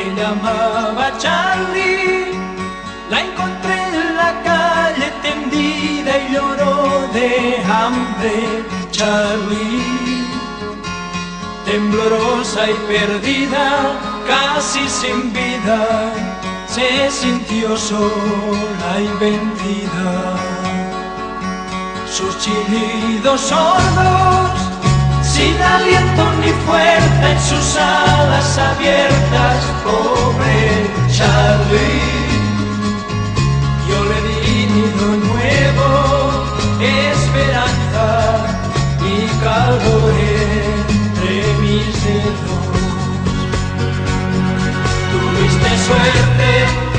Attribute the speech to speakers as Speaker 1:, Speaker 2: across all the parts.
Speaker 1: Le llamaba Charlie, la encontré en la calle tendida y lloró de hambre. Charlie, temblorosa y perdida, casi sin vida, se sintió sola y vendida. Sus chillidos sordos, sin aliento ni fuerza en sus alas abiertas, pobre Charlie. Yo le di nuevo, esperanza y calor entre mis dedos. Tuviste suerte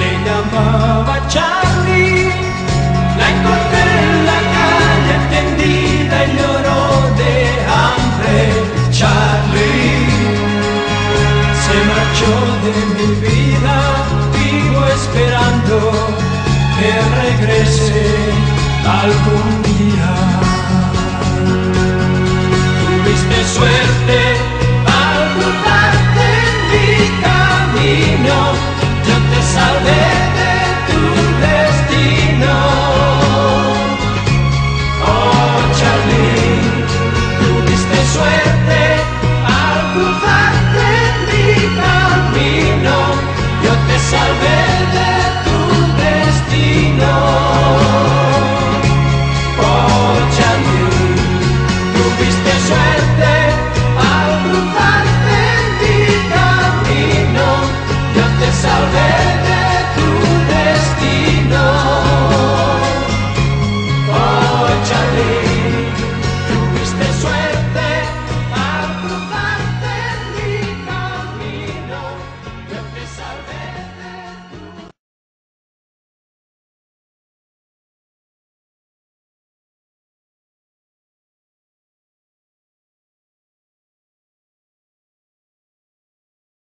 Speaker 1: Le llamaba Charlie, la encontré en la calle tendida y lloró de hambre. Charlie se marchó de mi vida, vivo esperando que regrese algún día. Tuviste suerte. suerte al cruzarte en mi camino, yo te salvé de tu destino. Oh, Chandu, tuviste suerte al cruzarte en mi camino, yo te salvé de tu destino.